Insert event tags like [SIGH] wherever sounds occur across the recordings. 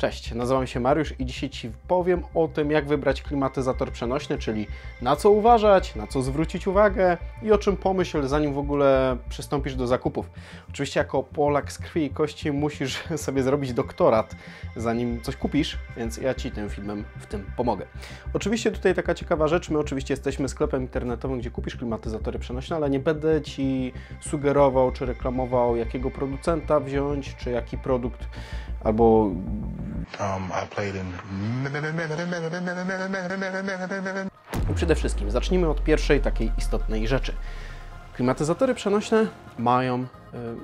Cześć, nazywam się Mariusz i dzisiaj Ci powiem o tym, jak wybrać klimatyzator przenośny, czyli na co uważać, na co zwrócić uwagę i o czym pomyśl, zanim w ogóle przystąpisz do zakupów. Oczywiście jako Polak z krwi i kości musisz [LAUGHS] sobie zrobić doktorat, zanim coś kupisz, więc ja Ci tym filmem w tym pomogę. Oczywiście tutaj taka ciekawa rzecz, my oczywiście jesteśmy sklepem internetowym, gdzie kupisz klimatyzatory przenośne, ale nie będę Ci sugerował czy reklamował, jakiego producenta wziąć, czy jaki produkt albo Um, I played in. I przede wszystkim zacznijmy od pierwszej takiej istotnej rzeczy. Klimatyzatory przenośne mają, y,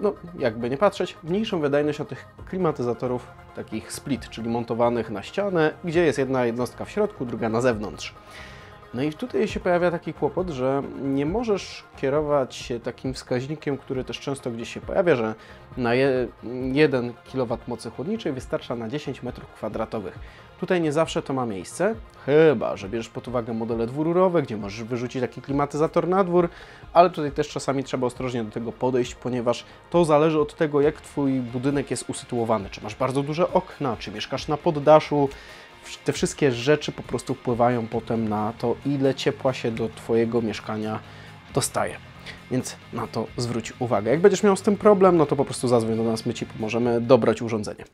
no jakby nie patrzeć, mniejszą wydajność od tych klimatyzatorów takich split, czyli montowanych na ścianę, gdzie jest jedna jednostka w środku, druga na zewnątrz. No i tutaj się pojawia taki kłopot, że nie możesz kierować się takim wskaźnikiem, który też często gdzieś się pojawia, że na 1 kW mocy chłodniczej wystarcza na 10 m2. Tutaj nie zawsze to ma miejsce, chyba że bierzesz pod uwagę modele dwururowe, gdzie możesz wyrzucić taki klimatyzator na dwór, ale tutaj też czasami trzeba ostrożnie do tego podejść, ponieważ to zależy od tego, jak Twój budynek jest usytuowany. Czy masz bardzo duże okna, czy mieszkasz na poddaszu, te wszystkie rzeczy po prostu wpływają potem na to, ile ciepła się do Twojego mieszkania dostaje. Więc na to zwróć uwagę. Jak będziesz miał z tym problem, no to po prostu zadzwoń do nas, my Ci pomożemy dobrać urządzenie.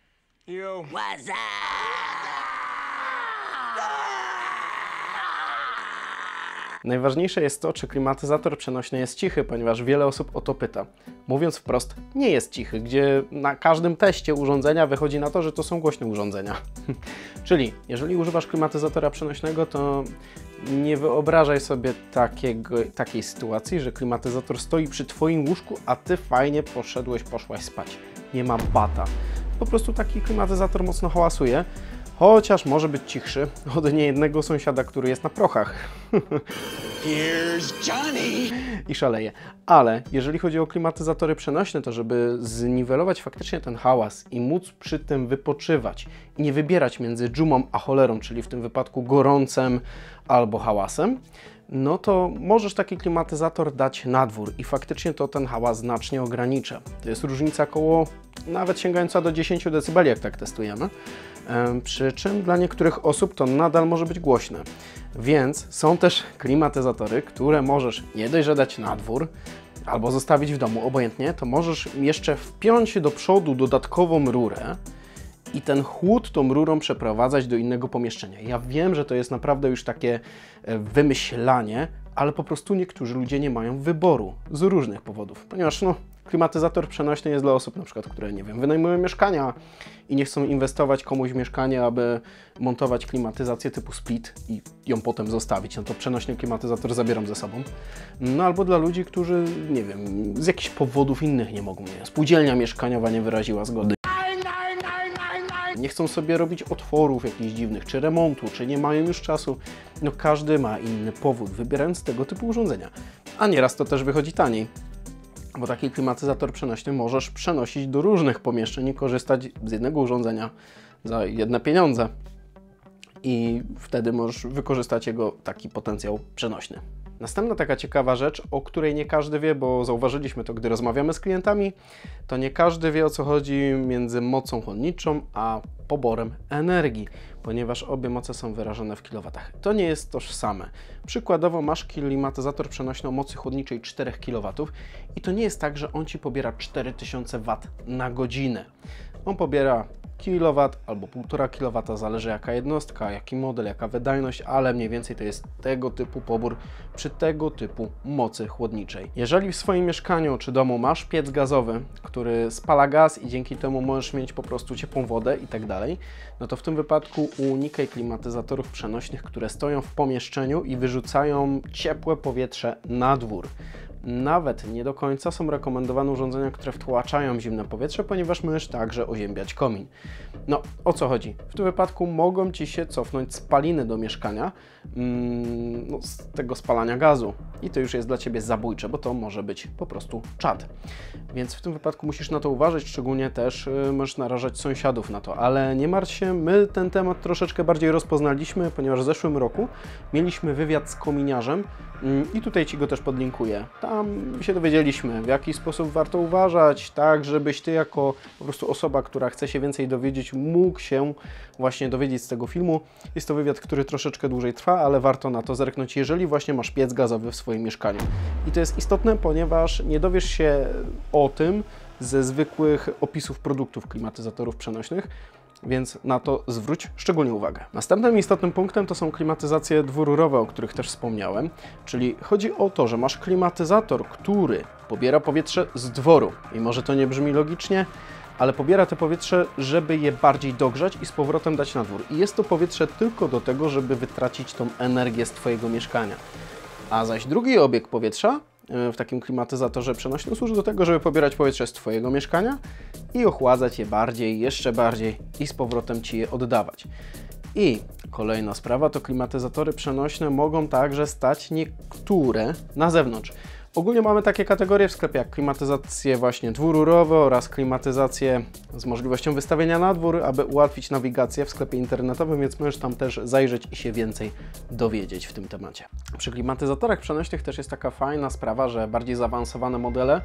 Najważniejsze jest to, czy klimatyzator przenośny jest cichy, ponieważ wiele osób o to pyta. Mówiąc wprost, nie jest cichy, gdzie na każdym teście urządzenia wychodzi na to, że to są głośne urządzenia. [LAUGHS] Czyli jeżeli używasz klimatyzatora przenośnego, to nie wyobrażaj sobie takiego, takiej sytuacji, że klimatyzator stoi przy Twoim łóżku, a Ty fajnie poszedłeś, poszłaś spać. Nie ma bata. Po prostu taki klimatyzator mocno hałasuje, chociaż może być cichszy od niejednego sąsiada, który jest na prochach. Here's Johnny. i szaleje. Ale jeżeli chodzi o klimatyzatory przenośne, to żeby zniwelować faktycznie ten hałas i móc przy tym wypoczywać i nie wybierać między dżumą a cholerą, czyli w tym wypadku gorącem albo hałasem, no to możesz taki klimatyzator dać na dwór i faktycznie to ten hałas znacznie ogranicza. To jest różnica około nawet sięgająca do 10 dB, jak tak testujemy. Przy czym dla niektórych osób to nadal może być głośne. Więc są też klimatyzatory, które możesz nie dość, że dać na dwór, albo zostawić w domu, obojętnie, to możesz jeszcze wpiąć do przodu dodatkową rurę i ten chłód tą rurą przeprowadzać do innego pomieszczenia. Ja wiem, że to jest naprawdę już takie e, wymyślanie, ale po prostu niektórzy ludzie nie mają wyboru z różnych powodów, ponieważ no, klimatyzator przenośny jest dla osób na przykład, które nie wiem, wynajmują mieszkania i nie chcą inwestować komuś w mieszkanie, aby montować klimatyzację typu split i ją potem zostawić. No to przenośny klimatyzator zabieram ze sobą. No albo dla ludzi, którzy nie wiem, z jakichś powodów innych nie mogą. Nie spółdzielnia mieszkaniowa nie wyraziła zgody nie chcą sobie robić otworów jakichś dziwnych, czy remontu, czy nie mają już czasu. No każdy ma inny powód, wybierając tego typu urządzenia. A nieraz to też wychodzi taniej. Bo taki klimatyzator przenośny możesz przenosić do różnych pomieszczeń i korzystać z jednego urządzenia za jedne pieniądze. I wtedy możesz wykorzystać jego taki potencjał przenośny. Następna taka ciekawa rzecz, o której nie każdy wie, bo zauważyliśmy to, gdy rozmawiamy z klientami, to nie każdy wie o co chodzi między mocą chłodniczą a poborem energii, ponieważ obie moce są wyrażone w kilowatach. To nie jest tożsame. Przykładowo masz klimatyzator przenośny o mocy chłodniczej 4 kW i to nie jest tak, że on Ci pobiera 4000 W na godzinę. On pobiera kilowatt albo 1,5 kW, zależy jaka jednostka, jaki model, jaka wydajność, ale mniej więcej to jest tego typu pobór przy tego typu mocy chłodniczej. Jeżeli w swoim mieszkaniu czy domu masz piec gazowy, który spala gaz i dzięki temu możesz mieć po prostu ciepłą wodę i tak dalej, no to w tym wypadku unikaj klimatyzatorów przenośnych, które stoją w pomieszczeniu i wyrzucają ciepłe powietrze na dwór. Nawet nie do końca są rekomendowane urządzenia, które wtłaczają zimne powietrze, ponieważ możesz także oziębiać komin. No, o co chodzi? W tym wypadku mogą Ci się cofnąć spaliny do mieszkania mm, no, z tego spalania gazu i to już jest dla Ciebie zabójcze, bo to może być po prostu czad. Więc w tym wypadku musisz na to uważać, szczególnie też y, możesz narażać sąsiadów na to, ale nie martw się, my ten temat troszeczkę bardziej rozpoznaliśmy, ponieważ w zeszłym roku mieliśmy wywiad z kominiarzem mm, i tutaj Ci go też podlinkuję. Tam tam się dowiedzieliśmy, w jaki sposób warto uważać, tak, żebyś Ty jako po prostu osoba, która chce się więcej dowiedzieć, mógł się właśnie dowiedzieć z tego filmu. Jest to wywiad, który troszeczkę dłużej trwa, ale warto na to zerknąć, jeżeli właśnie masz piec gazowy w swoim mieszkaniu. I to jest istotne, ponieważ nie dowiesz się o tym ze zwykłych opisów produktów klimatyzatorów przenośnych, więc na to zwróć szczególnie uwagę. Następnym istotnym punktem to są klimatyzacje dwururowe, o których też wspomniałem, czyli chodzi o to, że masz klimatyzator, który pobiera powietrze z dworu i może to nie brzmi logicznie, ale pobiera to powietrze, żeby je bardziej dogrzać i z powrotem dać na dwór. I jest to powietrze tylko do tego, żeby wytracić tą energię z Twojego mieszkania. A zaś drugi obieg powietrza w takim klimatyzatorze przenośnym służy do tego, żeby pobierać powietrze z Twojego mieszkania i ochładzać je bardziej, jeszcze bardziej i z powrotem Ci je oddawać. I kolejna sprawa to klimatyzatory przenośne mogą także stać niektóre na zewnątrz. Ogólnie mamy takie kategorie w sklepie jak klimatyzacje właśnie dwururowe oraz klimatyzacje z możliwością wystawienia na dwór, aby ułatwić nawigację w sklepie internetowym, więc możesz tam też zajrzeć i się więcej dowiedzieć w tym temacie. Przy klimatyzatorach przenośnych też jest taka fajna sprawa, że bardziej zaawansowane modele,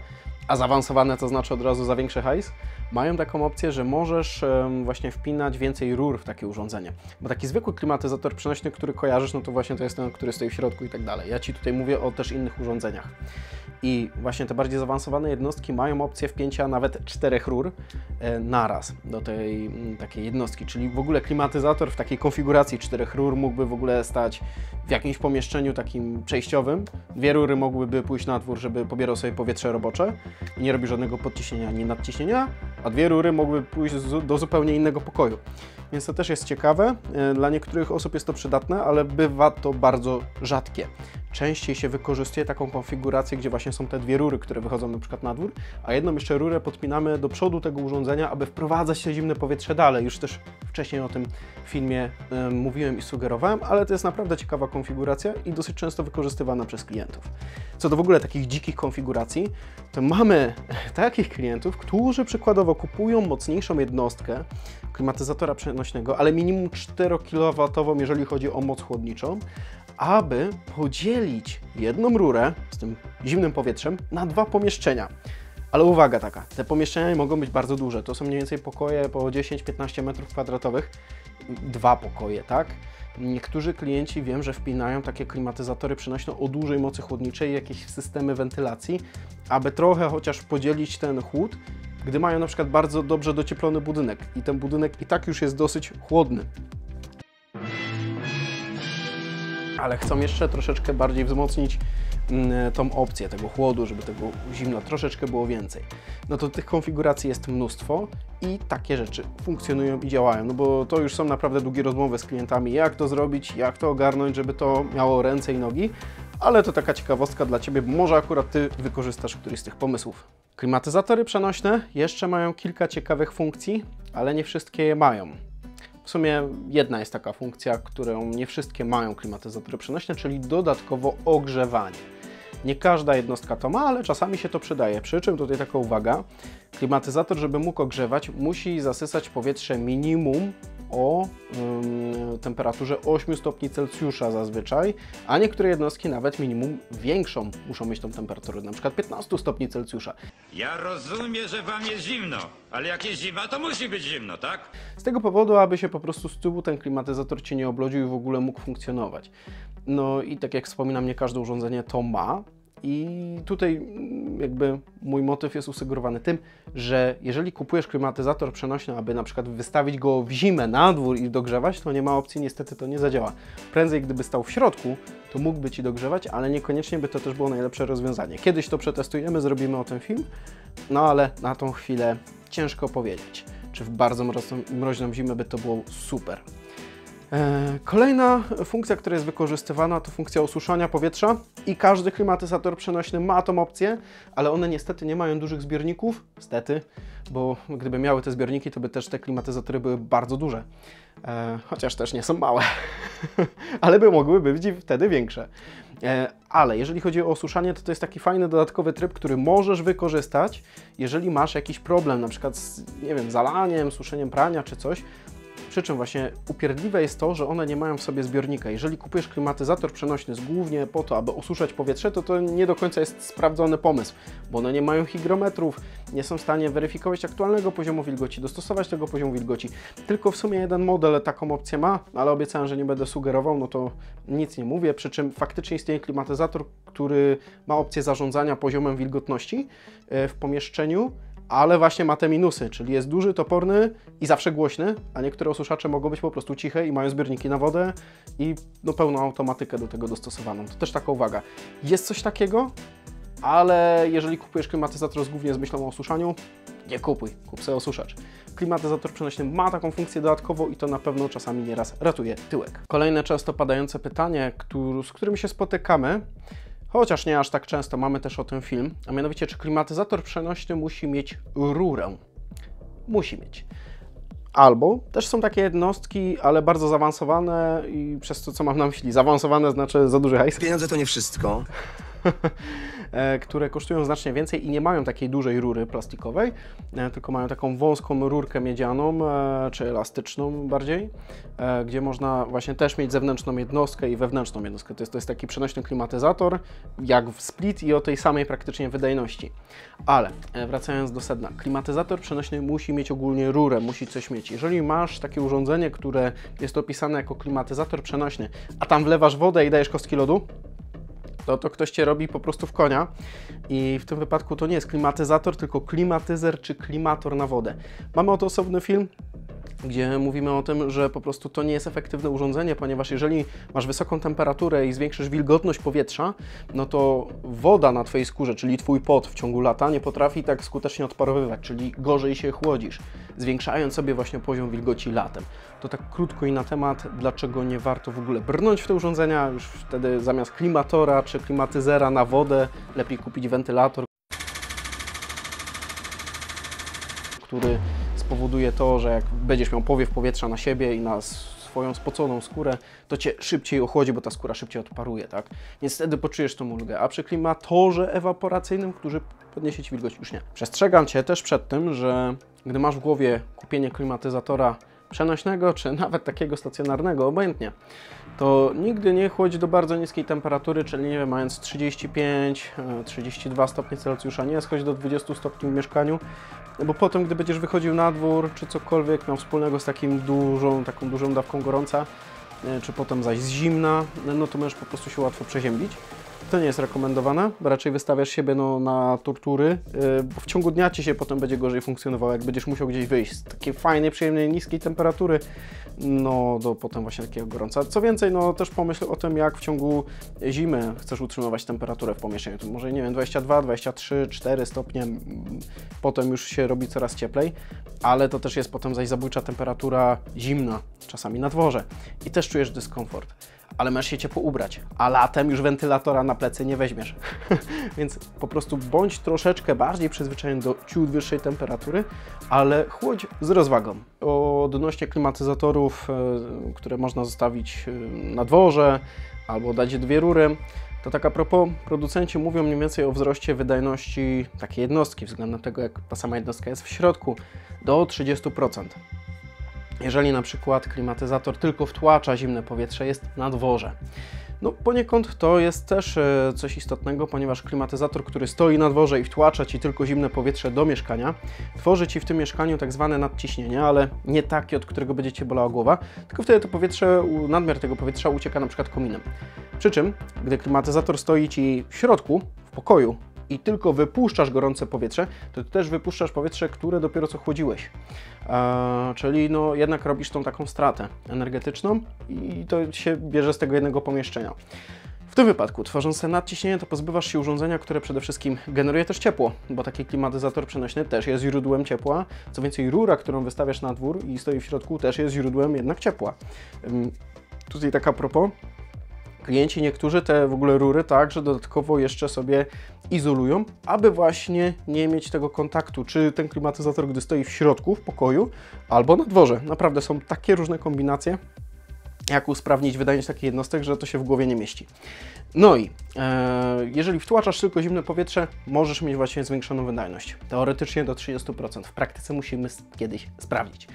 a zaawansowane to znaczy od razu za większy hajs, mają taką opcję, że możesz właśnie wpinać więcej rur w takie urządzenie. Bo taki zwykły klimatyzator przenośny, który kojarzysz, no to właśnie to jest ten, który stoi w środku i tak dalej. Ja Ci tutaj mówię o też innych urządzeniach. I właśnie te bardziej zaawansowane jednostki mają opcję wpięcia nawet czterech rur e, naraz do tej mm, takiej jednostki, czyli w ogóle klimatyzator w takiej konfiguracji czterech rur mógłby w ogóle stać w jakimś pomieszczeniu takim przejściowym. Dwie rury mogłyby pójść na dwór, żeby pobierał sobie powietrze robocze i nie robi żadnego podciśnienia ani nadciśnienia, a dwie rury mogły pójść do zupełnie innego pokoju. Więc to też jest ciekawe. E, dla niektórych osób jest to przydatne, ale bywa to bardzo rzadkie. Częściej się wykorzystuje taką konfigurację, gdzie właśnie są te dwie rury, które wychodzą na przykład na dwór, a jedną jeszcze rurę podpinamy do przodu tego urządzenia, aby wprowadzać się zimne powietrze dalej. Już też wcześniej o tym filmie y, mówiłem i sugerowałem, ale to jest naprawdę ciekawa konfiguracja i dosyć często wykorzystywana przez klientów. Co do w ogóle takich dzikich konfiguracji, to mamy [LAUGHS] takich klientów, którzy przykładowo kupują mocniejszą jednostkę klimatyzatora przenośnego, ale minimum 4 kW, jeżeli chodzi o moc chłodniczą, aby podzielić jedną rurę z tym zimnym powietrzem na dwa pomieszczenia. Ale uwaga taka, te pomieszczenia mogą być bardzo duże. To są mniej więcej pokoje po 10-15 m2, dwa pokoje, tak? Niektórzy klienci wiem, że wpinają takie klimatyzatory przenośne o dużej mocy chłodniczej, jakieś systemy wentylacji, aby trochę chociaż podzielić ten chłód, gdy mają na przykład bardzo dobrze docieplony budynek i ten budynek i tak już jest dosyć chłodny. Ale chcą jeszcze troszeczkę bardziej wzmocnić mm, tą opcję tego chłodu, żeby tego zimna troszeczkę było więcej. No to tych konfiguracji jest mnóstwo i takie rzeczy funkcjonują i działają, no bo to już są naprawdę długie rozmowy z klientami, jak to zrobić, jak to ogarnąć, żeby to miało ręce i nogi, ale to taka ciekawostka dla Ciebie, może akurat Ty wykorzystasz któryś z tych pomysłów. Klimatyzatory przenośne jeszcze mają kilka ciekawych funkcji, ale nie wszystkie je mają. W sumie jedna jest taka funkcja, którą nie wszystkie mają klimatyzatory przenośne, czyli dodatkowo ogrzewanie. Nie każda jednostka to ma, ale czasami się to przydaje. Przy czym tutaj taka uwaga, klimatyzator, żeby mógł ogrzewać, musi zasysać powietrze minimum o ym, temperaturze 8 stopni Celsjusza zazwyczaj, a niektóre jednostki nawet minimum większą muszą mieć tą temperaturę, na przykład 15 stopni Celsjusza. Ja rozumiem, że wam jest zimno, ale jak jest zima, to musi być zimno, tak? Z tego powodu, aby się po prostu z tyłu ten klimatyzator Cię nie oblodził i w ogóle mógł funkcjonować. No i tak jak wspominam, nie każde urządzenie to ma, i tutaj mm, jakby mój motyw jest usugerowany tym, że jeżeli kupujesz klimatyzator przenośny, aby na przykład wystawić go w zimę na dwór i dogrzewać, to nie ma opcji, niestety to nie zadziała. Prędzej gdyby stał w środku, to mógłby Ci dogrzewać, ale niekoniecznie by to też było najlepsze rozwiązanie. Kiedyś to przetestujemy, zrobimy o tym film, no ale na tą chwilę ciężko powiedzieć, czy w bardzo mroźną, mroźną zimę by to było super. E, kolejna funkcja, która jest wykorzystywana, to funkcja osuszania powietrza. I każdy klimatyzator przenośny ma tą opcję, ale one niestety nie mają dużych zbiorników, niestety, bo gdyby miały te zbiorniki, to by też te klimatyzatory były bardzo duże, e, chociaż też nie są małe, [LAUGHS] ale by mogły być wtedy większe. E, ale jeżeli chodzi o osuszanie, to to jest taki fajny dodatkowy tryb, który możesz wykorzystać, jeżeli masz jakiś problem, na przykład z, nie wiem, zalaniem, suszeniem prania czy coś, Przy czym właśnie upierdliwe jest to, że one nie mają w sobie zbiornika. Jeżeli kupujesz klimatyzator przenośny z głównie po to, aby osuszać powietrze, to to nie do końca jest sprawdzony pomysł, bo one nie mają hygrometrów, nie są w stanie weryfikować aktualnego poziomu wilgoci, dostosować tego poziomu wilgoci. Tylko w sumie jeden model taką opcję ma, ale obiecałem, że nie będę sugerował, no to nic nie mówię. Przy czym faktycznie istnieje klimatyzator, który ma opcję zarządzania poziomem wilgotności e, w pomieszczeniu ale właśnie ma te minusy, czyli jest duży, toporny i zawsze głośny, a niektóre osuszacze mogą być po prostu ciche i mają zbiorniki na wodę i no, pełną automatykę do tego dostosowaną. To też taka uwaga. Jest coś takiego, ale jeżeli kupujesz klimatyzator z głównie z myślą o osuszaniu, nie kupuj, kup sobie osuszacz. Klimatyzator przenośny ma taką funkcję dodatkową i to na pewno czasami nieraz ratuje tyłek. Kolejne często padające pytanie, z którym się spotykamy, chociaż nie aż tak często, mamy też o tym film, a mianowicie, czy klimatyzator przenośny musi mieć rurę? Musi mieć. Albo też są takie jednostki, ale bardzo zaawansowane i przez to, co mam na myśli, zaawansowane znaczy za duży hajs, Pieniądze to nie wszystko. [LAUGHS] e, które kosztują znacznie więcej i nie mają takiej dużej rury plastikowej, e, tylko mają taką wąską rurkę miedzianą, e, czy elastyczną bardziej, gdzie można właśnie też mieć zewnętrzną jednostkę i wewnętrzną jednostkę. To jest, to jest taki przenośny klimatyzator, jak w Split i o tej samej praktycznie wydajności. Ale wracając do sedna, klimatyzator przenośny musi mieć ogólnie rurę, musi coś mieć. Jeżeli masz takie urządzenie, które jest opisane jako klimatyzator przenośny, a tam wlewasz wodę i dajesz kostki lodu, to, to ktoś Cię robi po prostu w konia i w tym wypadku to nie jest klimatyzator, tylko klimatyzer czy klimator na wodę. Mamy oto osobny film, gdzie mówimy o tym, że po prostu to nie jest efektywne urządzenie, ponieważ jeżeli masz wysoką temperaturę i zwiększysz wilgotność powietrza, no to woda na Twojej skórze, czyli Twój pot w ciągu lata nie potrafi tak skutecznie odparowywać, czyli gorzej się chłodzisz, zwiększając sobie właśnie poziom wilgoci latem. To tak krótko i na temat, dlaczego nie warto w ogóle brnąć w te urządzenia, już wtedy zamiast klimatora czy klimatyzera na wodę, lepiej kupić wentylator, który spowoduje to, że jak będziesz miał powiew powietrza na siebie i na swoją spoconą skórę, to Cię szybciej ochłodzi, bo ta skóra szybciej odparuje, tak? Więc wtedy poczujesz tą ulgę. A przy klimatorze ewaporacyjnym, który podniesie Ci wilgoć, już nie. Przestrzegam Cię też przed tym, że gdy masz w głowie kupienie klimatyzatora przenośnego, czy nawet takiego stacjonarnego, obojętnie, to nigdy nie chłodź do bardzo niskiej temperatury, czyli nie wiem, mając 35, e, 32 stopnie Celsjusza, nie schodź do 20 stopni w mieszkaniu, bo potem, gdy będziesz wychodził na dwór, czy cokolwiek miał wspólnego z takim dużą, taką dużą dawką gorąca, e, czy potem zaś z zimna, no to możesz po prostu się łatwo przeziębić. To nie jest rekomendowane, raczej wystawiasz siebie no, na tortury, bo w ciągu dnia Ci się potem będzie gorzej funkcjonowało, jak będziesz musiał gdzieś wyjść. Z takiej fajnej, przyjemnej, niskiej temperatury, no do potem właśnie takiego gorąca. Co więcej, no też pomyśl o tym, jak w ciągu zimy chcesz utrzymywać temperaturę w pomieszczeniu. To może, nie wiem, 22, 23, 4 stopnie, potem już się robi coraz cieplej, ale to też jest potem zaś zabójcza temperatura zimna, czasami na dworze. I też czujesz dyskomfort ale masz się ciepło ubrać, a latem już wentylatora na plecy nie weźmiesz. [LAUGHS] Więc po prostu bądź troszeczkę bardziej przyzwyczajony do ciut wyższej temperatury, ale chłodź z rozwagą. Odnośnie klimatyzatorów, e, które można zostawić e, na dworze albo dać dwie rury, to tak a propos, producenci mówią mniej więcej o wzroście wydajności takiej jednostki względem tego, jak ta sama jednostka jest w środku, do 30%. Jeżeli na przykład klimatyzator tylko wtłacza zimne powietrze, jest na dworze. No poniekąd to jest też e, coś istotnego, ponieważ klimatyzator, który stoi na dworze i wtłacza Ci tylko zimne powietrze do mieszkania, tworzy Ci w tym mieszkaniu tak zwane nadciśnienie, ale nie takie, od którego będzie Cię bolała głowa, tylko wtedy to powietrze, nadmiar tego powietrza ucieka na przykład kominem. Przy czym, gdy klimatyzator stoi Ci w środku, w pokoju, i tylko wypuszczasz gorące powietrze, to ty też wypuszczasz powietrze, które dopiero co chłodziłeś. Eee, czyli no jednak robisz tą taką stratę energetyczną i to się bierze z tego jednego pomieszczenia. W tym wypadku, tworząc nadciśnienie, to pozbywasz się urządzenia, które przede wszystkim generuje też ciepło, bo taki klimatyzator przenośny też jest źródłem ciepła. Co więcej, rura, którą wystawiasz na dwór i stoi w środku, też jest źródłem jednak ciepła. Tutaj taka propos, klienci niektórzy te w ogóle rury także dodatkowo jeszcze sobie izolują, aby właśnie nie mieć tego kontaktu, czy ten klimatyzator, gdy stoi w środku, w pokoju, albo na dworze. Naprawdę są takie różne kombinacje, jak usprawnić wydajność takich jednostek, że to się w głowie nie mieści. No i e, jeżeli wtłaczasz tylko zimne powietrze, możesz mieć właśnie zwiększoną wydajność. Teoretycznie do 30%. W praktyce musimy kiedyś sprawdzić.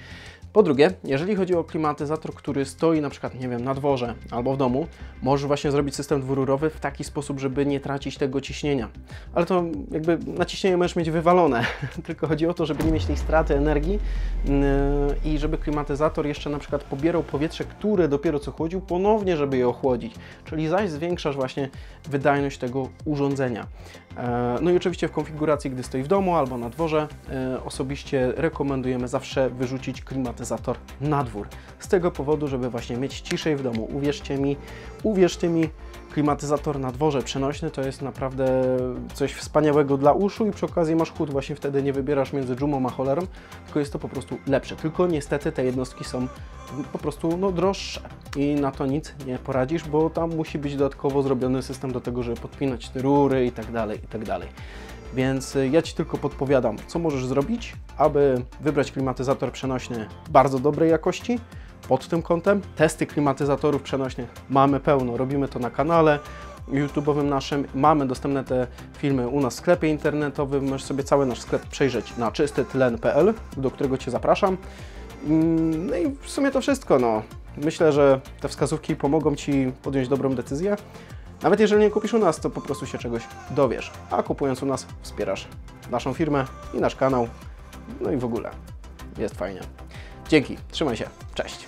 Po drugie, jeżeli chodzi o klimatyzator, który stoi na przykład, nie wiem, na dworze albo w domu, możesz właśnie zrobić system dwururowy w taki sposób, żeby nie tracić tego ciśnienia. Ale to jakby na ciśnienie możesz mieć wywalone, [LAUGHS] tylko chodzi o to, żeby nie mieć tej straty energii yy, i żeby klimatyzator jeszcze na przykład pobierał powietrze, które dopiero co chłodził, ponownie, żeby je ochłodzić. Czyli zaś zwiększasz właśnie wydajność tego urządzenia. E, No i oczywiście w konfiguracji, gdy stoi w domu albo na dworze, e, osobiście rekomendujemy zawsze wyrzucić klimatyzator na dwór. Z tego powodu, żeby właśnie mieć ciszej w domu. Uwierzcie mi, uwierzcie mi, klimatyzator na dworze przenośny to jest naprawdę coś wspaniałego dla uszu i przy okazji masz chód, właśnie wtedy nie wybierasz między dżumą a cholerą, tylko jest to po prostu lepsze. Tylko niestety te jednostki są po prostu no, droższe i na to nic nie poradzisz, bo tam musi być dodatkowo zrobiony system do tego, żeby podpinać te rury i tak dalej, i tak dalej. Więc y, ja Ci tylko podpowiadam, co możesz zrobić, aby wybrać klimatyzator przenośny bardzo dobrej jakości. Pod tym kątem testy klimatyzatorów przenośnych mamy pełno, robimy to na kanale YouTube'owym naszym. Mamy dostępne te filmy u nas w sklepie internetowym. Możesz sobie cały nasz sklep przejrzeć na czystytlen.pl, do którego Cię zapraszam. Mm, No i w sumie to wszystko. No. Myślę, że te wskazówki pomogą Ci podjąć dobrą decyzję. Nawet jeżeli nie kupisz u nas, to po prostu się czegoś dowiesz. A kupując u nas, wspierasz naszą firmę i nasz kanał. No i w ogóle jest fajnie. Dzięki, trzymaj się, cześć.